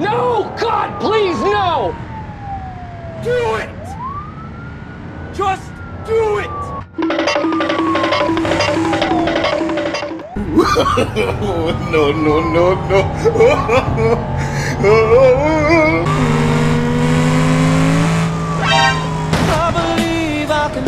No! God, please, no! Do it! Just do it! no, no, no, no. I believe I can.